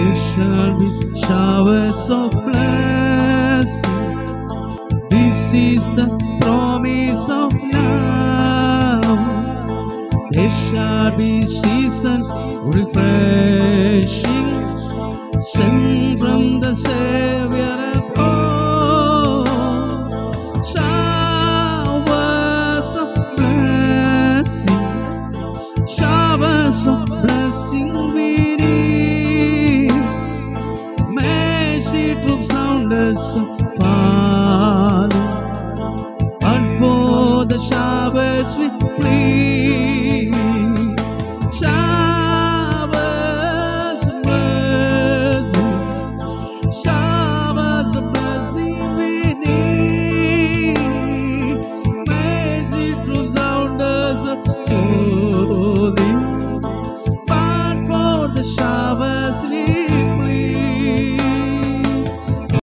There shall be showers of blessing. This is the promise of love. There shall be season refreshing, sunrise she troops soundless fall. And for the showers, we plead.